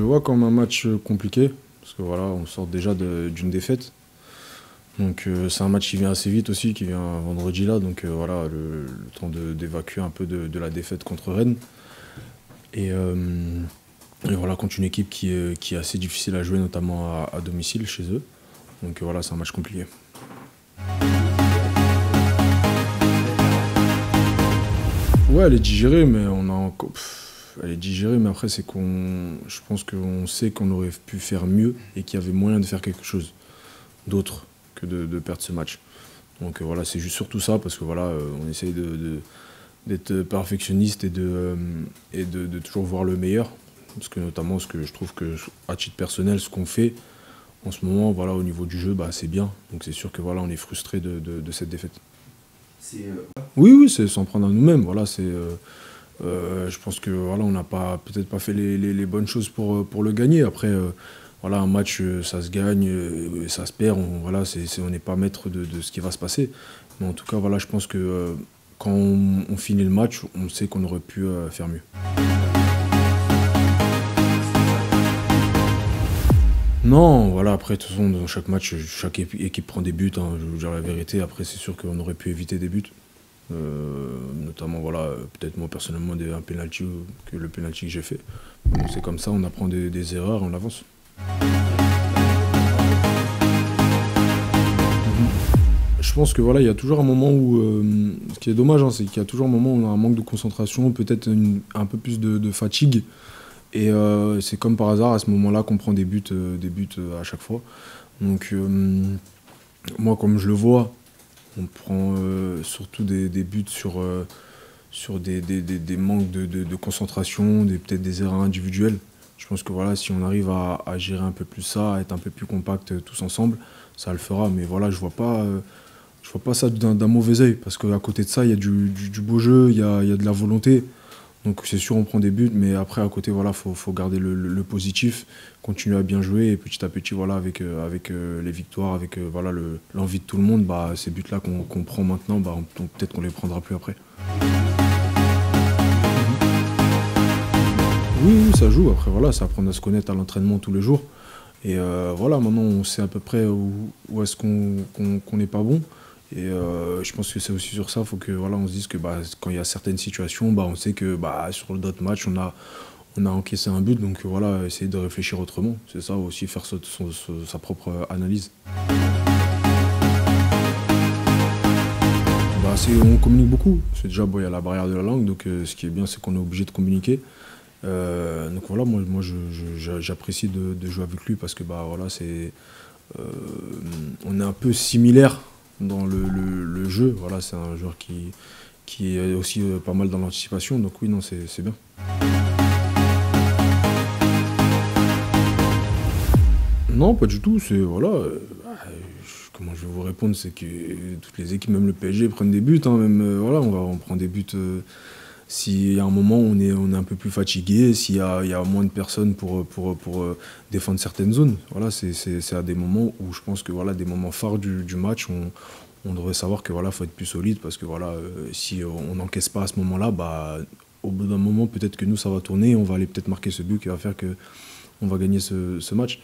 le vois comme un match compliqué, parce que voilà, on sort déjà d'une défaite. Donc euh, c'est un match qui vient assez vite aussi, qui vient vendredi là, donc euh, voilà, le, temps d'évacuer un peu de, la défaite contre Rennes. Et, voilà, contre une équipe qui est, qui est, assez difficile à jouer, notamment à, domicile chez eux. Donc voilà, c'est un match compliqué. Ouais, elle est digérée, mais on a encore elle est digérée, mais après, c'est qu'on, je pense qu'on sait qu'on aurait pu faire mieux et qu'il y avait moyen de faire quelque chose d'autre que de, perdre ce match. Donc euh, voilà, c'est juste surtout ça, parce que voilà, euh, on essaye de, d'être perfectionniste et, de, euh, et de, toujours voir le meilleur. Parce que notamment, ce que je trouve que, à titre personnel, ce qu'on fait en ce moment, voilà, au niveau du jeu, bah, c'est bien. Donc c'est sûr que voilà, on est frustré de, cette défaite. Oui, oui, c'est s'en prendre à nous-mêmes. Voilà, c'est euh, je pense que voilà, on n'a pas peut-être pas fait les, bonnes choses pour, euh, pour le gagner. Après, euh, voilà, un match, ça se gagne, ça se perd. On voilà, on n'est pas maître de, ce qui va se passer. Mais en tout cas, voilà, je pense que quand on, finit le match, on sait qu'on aurait pu faire mieux. Non, voilà, après, de toute façon, dans chaque match, chaque équipe prend des buts, hein, je veux dire la vérité. Après, c'est sûr qu'on aurait pu éviter des buts. Euh, notamment, voilà, peut-être moi personnellement, un penalty que le penalty que j'ai fait. c'est comme ça, on apprend des, erreurs, on avance. Je pense que voilà, il y a toujours un moment où, euh, ce qui est dommage, hein, c'est qu'il y a toujours un moment où on a un manque de concentration, peut-être un peu plus de, fatigue. Et euh, c'est comme par hasard à ce moment-là qu'on prend des buts, des buts à chaque fois. Donc moi, comme je le vois, on prend euh, surtout des, buts sur, euh, des, manques de, concentration, peut-être des erreurs individuelles. Je pense que voilà, si on arrive à, gérer un peu plus ça, à être un peu plus compact euh, tous ensemble, ça le fera. Mais voilà, je vois vois pas ça d'un mauvais œil parce qu'à côté de ça, il y a du, beau jeu, il y a, de la volonté. Donc c'est sûr, on prend des buts, mais après, à côté, voilà, faut, faut garder le, positif, continuer à bien jouer, et petit à petit, voilà, avec, euh, avec euh, les victoires, avec euh, voilà, l'envie de tout le monde, bah, ces buts-là qu'on prend maintenant, bah, peut-être qu'on les prendra plus après. Oui, ça joue. Après, voilà, ça apprendre à se connaître à l'entraînement tous les jours. Et voilà, maintenant, on sait à peu près où, où est-ce qu'on n'est pas bon. Et euh, je pense que c'est aussi sur ça, faut que voilà, on se dise que bah, quand il y a certaines situations, bah, on sait que bah, sur d'autres matchs, on a, on a encaissé un but, donc voilà, essayer de réfléchir autrement. C'est ça aussi, faire sa propre analyse. Bah, on communique beaucoup. C'est déjà, bon, il y a la barrière de la langue, donc euh, ce qui est bien, c'est qu'on est obligé de communiquer. Euh, donc voilà, moi, moi j'apprécie de, de, jouer avec lui parce que bah, voilà, c'est, on est un peu similaire dans le, jeu. Voilà, c'est un joueur qui, qui est aussi euh, pas mal dans l'anticipation. Donc oui, non, c'est bien. Non, pas du tout. C'est voilà. Euh, comment je vais vous répondre, c'est que toutes les équipes, même le PSG, prennent des buts. Hein, même euh, voilà, on, va, on prend des buts. Y a un moment on est, on est un peu plus fatigué, s'il y, a, moins de personnes pour, pour, pour défendre certaines zones, voilà, c'est à des moments où je pense que voilà, des moments phares du, match, on, on devrait savoir que voilà, faut être plus solide parce que voilà, euh, si on n'encaisse pas à ce moment-là, bah, au bout d'un moment, peut-être que nous, ça va tourner, on va aller peut-être marquer ce but qui va faire que on va gagner ce, ce match.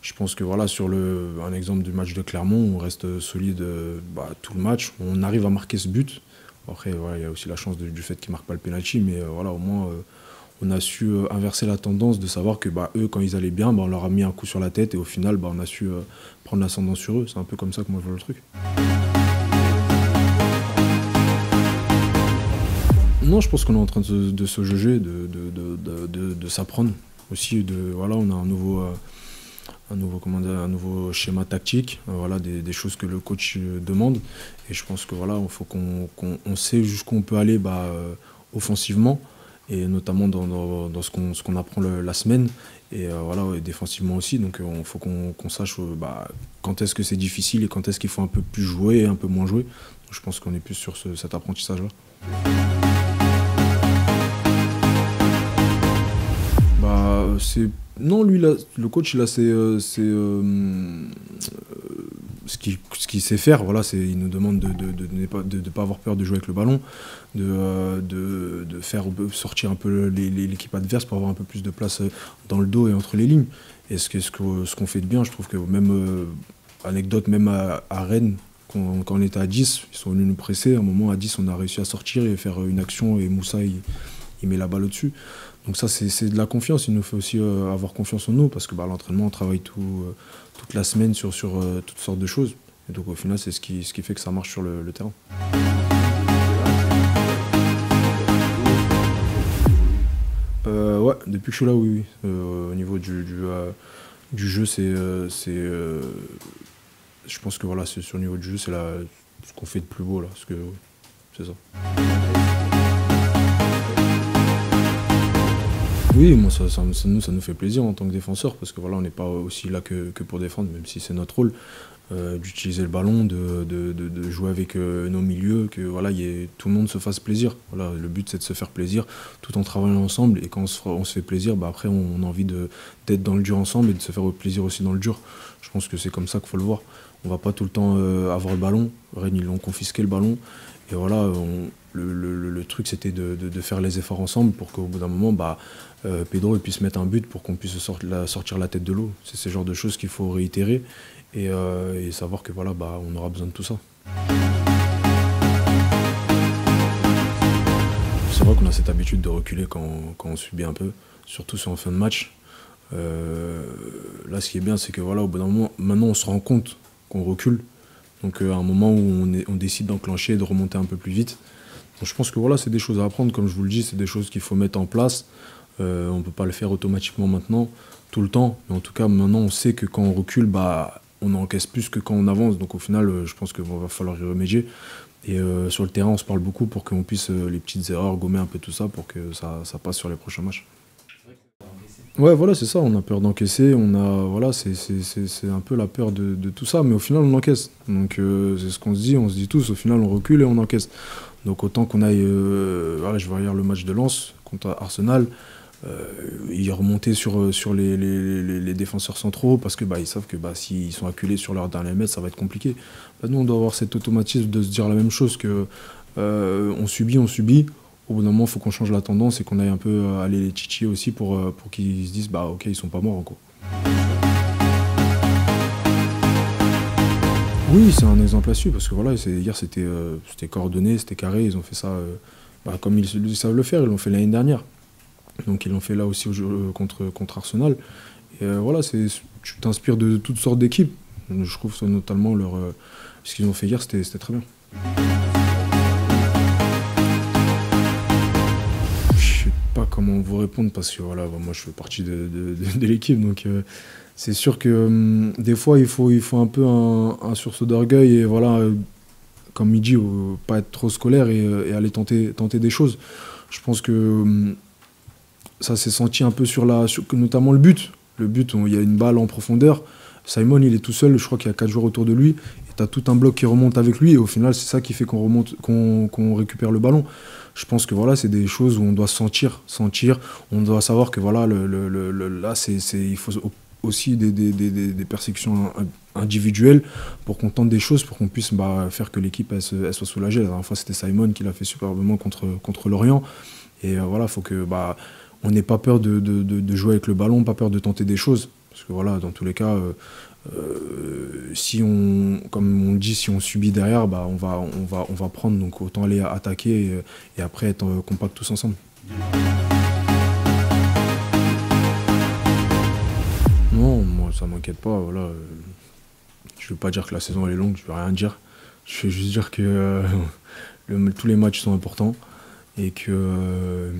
Je pense que voilà, sur le, un exemple du match de Clermont, on reste solide euh, bah, tout le match, on arrive à marquer ce but. Après, il y a aussi la chance du fait qu'ils ne marquent pas le penalty, mais euh, voilà, au moins, euh, on a su inverser la tendance de savoir que bah, eux, quand ils allaient bien, bah, on leur a mis un coup sur la tête et au final, bah, on a su prendre l'ascendant sur eux. C'est un peu comme ça que moi je vois le truc. Non, je pense qu'on est en train de, se juger, de, s'apprendre aussi. Voilà, on a un nouveau, euh, un nouveau, un nouveau schéma tactique, euh, voilà, des, choses que le coach euh, demande. Et je pense que voilà, il faut qu'on sait jusqu'où on peut aller bah, offensivement et notamment dans, dans, ce qu'on apprend la semaine. Et voilà défensivement aussi. Donc il faut qu'on sache bah, quand est-ce que c'est difficile et quand est-ce qu'il faut un peu plus jouer et un peu moins jouer. Je pense qu'on est plus sur cet apprentissage là c'est non lui le coach il a ses, euh, euh, ce qu'il ce sait faire. Voilà, il nous demande de ne de, pas, de, pas, avoir peur de jouer avec le ballon, de, euh, faire sortir un peu l'équipe adverse pour avoir un peu plus de place euh, dans le dos et entre les lignes. Et ce qu'on ce fait de bien, je trouve que même, euh, anecdote, même à, Rennes, quand, on était à 10, ils sont venus nous presser. À un moment, à 10, on a réussi à sortir et faire une action et Moussa, il, il met la balle au-dessus. Donc ça, c'est de la confiance. Il nous fait aussi avoir confiance en nous parce que bah, l'entraînement, on travaille tout, toute la semaine sur, sur euh, toutes sortes de choses. Et donc au final, c'est ce qui, ce qui fait que ça marche sur le, terrain. Euh, ouais, depuis que je suis là, oui. oui. Euh, au niveau du, du, jeu, c'est. je pense que voilà, sur le niveau du jeu, c'est ce qu'on fait de plus beau là. C'est ça. Oui, moi, ça, nous, fait plaisir en tant que défenseur parce que voilà, on n'est pas aussi là que, pour défendre, même si c'est notre rôle. Euh, d'utiliser le ballon, de, jouer avec euh, nos milieux, que voilà, tout le monde se fasse plaisir. Voilà, le but c'est de se faire plaisir tout en travaillant ensemble et quand on se, fait plaisir, bah, après on, a envie d'être dans le dur ensemble et de se faire plaisir aussi dans le dur. Je pense que c'est comme ça qu'il faut le voir. On va pas tout le temps euh, avoir le ballon. Rennes ils ont confisqué le ballon et voilà, le, truc c'était de, faire les efforts ensemble pour qu'au bout d'un moment, bah, euh, Pedro puisse mettre un but pour qu'on puisse sortir la tête de l'eau. C'est ce genre de choses qu'il faut réitérer euh, et, savoir que voilà, bah, on aura besoin de tout ça. C'est vrai qu'on a cette habitude de reculer quand, on subit un peu, surtout sur en fin de match. Euh, là, ce qui est bien, c'est que voilà, au bout d'un moment, maintenant on se rend compte qu'on recule. Donc à un moment où on, décide d'enclencher et de remonter un peu plus vite. je pense que voilà, c'est des choses à apprendre, comme je vous le dis, c'est des choses qu'il faut mettre en place. Euh, on ne peut pas le faire automatiquement maintenant, tout le temps. Mais en tout cas, maintenant, on sait que quand on recule, bah, on encaisse plus que quand on avance. Donc au final, euh, je pense qu'il va falloir y remédier. Et euh, sur le terrain, on se parle beaucoup pour qu'on puisse les petites erreurs gommer un peu tout ça pour que ça, passe sur les prochains matchs. Ouais, voilà, c'est ça. On a peur d'encaisser. On a, voilà, c'est un peu la peur de, tout ça, mais au final, on encaisse. Donc c'est ce qu'on se dit. On se dit tous. Au final, on recule et on encaisse. Donc autant qu'on aille, voilà, je vais regarder le match de Lens contre Arsenal. Euh, ils remontaient sur, euh, les, défenseurs centraux parce que bah, ils savent que bah, s'ils sont acculés sur leur dernier mètre, ça va être compliqué. Bah, nous, on doit avoir cet automatisme de se dire la même chose que euh, on subit, on subit. Au bout d'un moment, il faut qu'on change la tendance et qu'on aille un peu aller les titiller aussi pour, pour qu'ils se disent bah ok, ils sont pas morts encore. Oui, c'est un exemple à suivre parce que voilà, hier c'était coordonné, c'était carré, ils ont fait ça bah, comme ils, savent le faire, ils l'ont fait l'année dernière. Donc ils l'ont fait là aussi euh, contre, contre Arsenal. Et euh, tu t'inspires de toutes sortes d'équipes. Je trouve notamment leur, euh, ce qu'ils ont fait hier, c'était très bien. Vous répondre parce que voilà, moi je fais partie de, l'équipe. Donc c'est sûr que hum, des fois il faut, il faut un peu un, sursaut d'orgueil et voilà, comme il dit, pas être trop scolaire et, et, aller tenter, tenter des choses. Je pense que hum, ça s'est senti un peu sur la. notamment le but. Le but, il y a une balle en profondeur. Simon, il est tout seul, je crois qu'il y a quatre joueurs autour de lui. Tu as tout un bloc qui remonte avec lui. Et au final, c'est ça qui fait qu'on remonte, qu'on récupère le ballon. Je pense que voilà, c'est des choses où on doit sentir, sentir. On doit savoir que voilà, là, c'est, il faut aussi des, persécutions individuelles pour qu'on tente des choses, pour qu'on puisse bah, faire que l'équipe elle, soit soulagée. La dernière fois, c'était Simon qui l'a fait superbement contre, contre Lorient. Et euh, voilà, il faut que. Bah, on n'ait pas peur de, jouer avec le ballon, pas peur de tenter des choses. Parce que voilà, dans tous les cas, euh, euh, si on, comme on dit, si on subit derrière, bah, on, va, on, va, on va prendre. Donc autant aller attaquer et, après être compact tous ensemble. Non, moi ça m'inquiète pas. Voilà. Je veux pas dire que la saison elle est longue, je veux rien dire. Je veux juste dire que tous les matchs sont importants et que,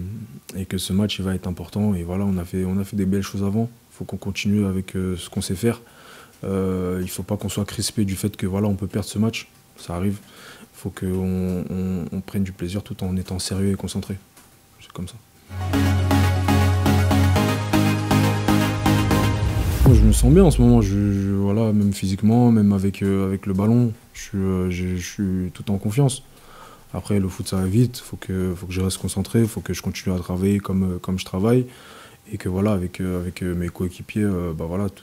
et que ce match il va être important. Et voilà, on a fait, on a fait des belles choses avant. Il faut qu'on continue avec euh, ce qu'on sait faire. Euh, il ne faut pas qu'on soit crispé du fait que voilà, on peut perdre ce match. Ça arrive. Il faut qu'on on, prenne du plaisir tout en étant sérieux et concentré. C'est comme ça. Moi, je me sens bien en ce moment. Je, voilà, même physiquement, même avec, euh, avec le ballon, je, je suis tout en confiance. Après, le foot, ça va vite. Il faut que, faut que je reste concentré. Il faut que je continue à travailler comme, euh, comme je travaille. Et que voilà, avec, euh, avec euh, mes coéquipiers, bah voilà, tout,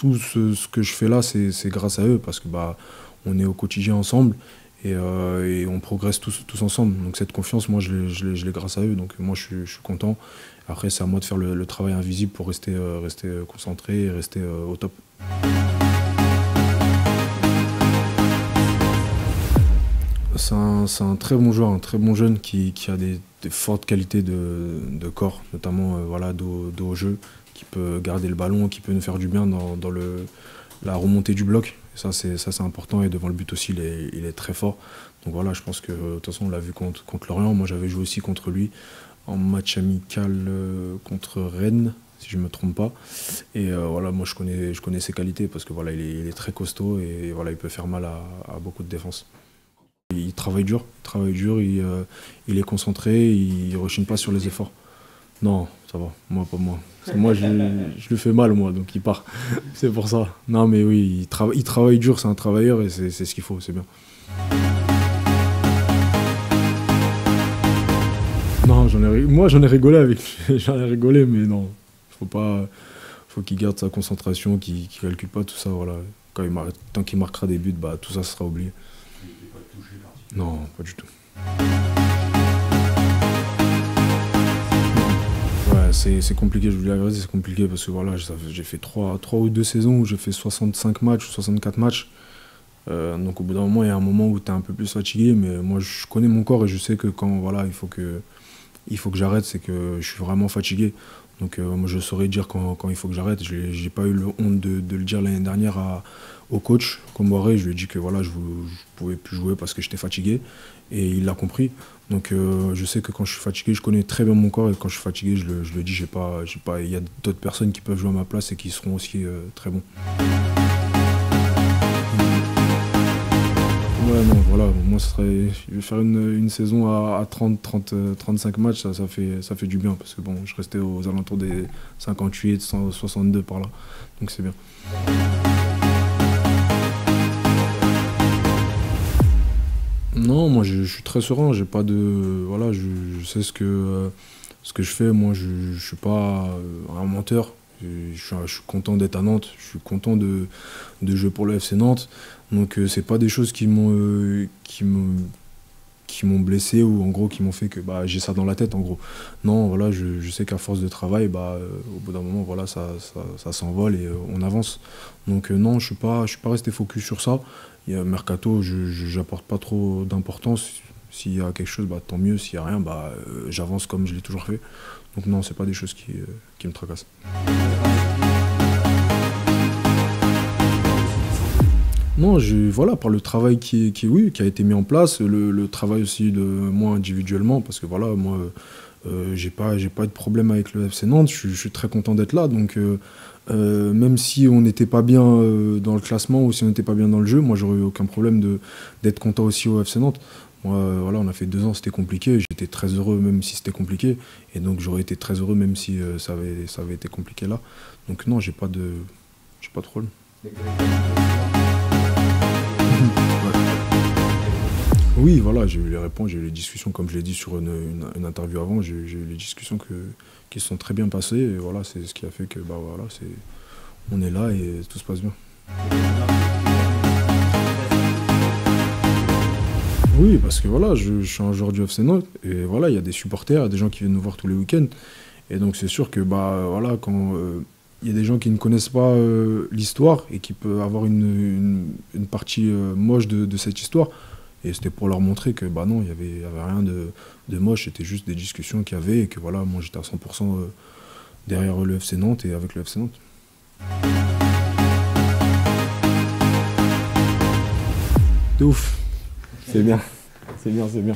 tout ce, que je fais là, c'est grâce à eux parce que bah, on est au quotidien ensemble et, euh, on progresse tous, tous, ensemble. Donc cette confiance, moi, je l'ai grâce à eux. Donc moi, je, suis content. Après, c'est à moi de faire le, travail invisible pour rester, euh, rester concentré et rester au top. C'est un, très bon joueur, un très bon jeune qui, a des, fortes qualités de, corps, notamment euh, voilà, dos, au jeu, qui peut garder le ballon, qui peut nous faire du bien dans, la remontée du bloc. ça, c'est important. Et devant le but aussi, il est, très fort. Donc voilà, je pense que de toute façon, on l'a vu contre, Lorient. Moi, j'avais joué aussi contre lui en match amical euh, contre Rennes, si je ne me trompe pas. Et euh, voilà, moi, je connais, je connais ses qualités parce que voilà, il est, très costaud et voilà, il peut faire mal à, beaucoup de défense. Il travaille dur, il travaille dur, il, euh, il est concentré, il ne rechigne pas sur les efforts. Non, ça va, moi pas moi. Moi je, je lui fais mal moi, donc il part. c'est pour ça. Non mais oui, il, travaille, il travaille dur, c'est un travailleur et c'est ce qu'il faut, c'est bien. Non, j'en ai, moi j'en ai rigolé avec j'en ai rigolé, mais non, faut pas, faut qu'il garde sa concentration, qu'il ne calcule pas tout ça, voilà. Quand il tant qu'il marquera des buts, bah tout ça sera oublié. Non, pas du tout. C'est compliqué, je vous dis la vérité, c'est compliqué parce que voilà, j'ai fait 3, 3 ou 2 saisons où j'ai fait 65 matchs ou 64 matchs. Euh, donc au bout d'un moment, il y a un moment où tu es un peu plus fatigué, mais moi je connais mon corps et je sais que quand voilà, il faut que, il faut que j'arrête, c'est que je suis vraiment fatigué. Donc euh, moi je saurais dire quand, quand il faut que j'arrête. Je n'ai pas eu le honte de, le dire l'année dernière à, au coach Comboiré, je lui ai dit que voilà, je ne pouvais plus jouer parce que j'étais fatigué et il l'a compris. Donc euh, je sais que quand je suis fatigué, je connais très bien mon corps et quand je suis fatigué, je le, je le dis, il y a d'autres personnes qui peuvent jouer à ma place et qui seront aussi euh, très bons. Ouais, non, voilà, moi serait, je vais faire une, une saison à, 30, 30, 35 matchs, ça, ça, fait, ça fait du bien parce que bon, je restais aux alentours des 58, 62 par là, donc c'est bien. Non, moi je, suis très serein, j'ai pas de. Voilà, je, sais ce que, euh, ce que je fais. Moi, je, ne suis pas euh, un menteur. Je, suis content d'être à Nantes, je suis content de, jouer pour le FC Nantes. Donc, euh, c'est pas des choses qui m'ont qui qui blessé ou en gros qui m'ont fait que bah, j'ai ça dans la tête en gros. Non, voilà, je, sais qu'à force de travail, bah, au bout d'un moment, voilà, ça, s'envole et on avance. Donc non, je suis pas, suis pas resté focus sur ça. Il y a Mercato, je n'apporte pas trop d'importance. S'il y a quelque chose, bah, tant mieux. S'il n'y a rien, euh, j'avance comme je l'ai toujours fait. Donc non, ce pas des choses qui, euh, me tracassent. Non, voilà, par le travail qui, qui, oui, qui a été mis en place, le, travail aussi de moi individuellement, parce que voilà, moi, euh, j'ai pas, pas de problème avec le FC Nantes, je, suis très content d'être là, donc euh, même si on n'était pas bien euh, dans le classement ou si on n'était pas bien dans le jeu, moi j'aurais eu aucun problème d'être content aussi au FC Nantes. Moi, euh, voilà, on a fait deux ans, c'était compliqué. J'étais très heureux même si c'était compliqué. Et donc j'aurais été très heureux même si ça, avait, ça avait été compliqué là. Donc non, j'ai pas de, j'ai pas de problème. Oui, voilà, j'ai eu les réponses, j'ai eu les discussions, comme je l'ai dit sur une, interview avant, j'ai eu les discussions qui sont très bien passées. Et voilà, c'est ce qui a fait que bah, voilà, on est là et tout se passe bien. Oui, parce que voilà, je, suis un joueur du FC Nantes et voilà, il y a des supporters, des gens qui viennent nous voir tous les week-ends. Et donc c'est sûr que bah voilà, quand euh, il y a des gens qui ne connaissent pas euh, l'histoire et qui peuvent avoir une, partie euh, moche de, cette histoire, et c'était pour leur montrer que bah non, il n'y avait, avait, rien de, de moche, c'était juste des discussions qu'il y avait et que voilà, moi j'étais à 100% euh, derrière le FC Nantes et avec le FC Nantes. C'est ouf. C'est bien. C'est bien, c'est bien.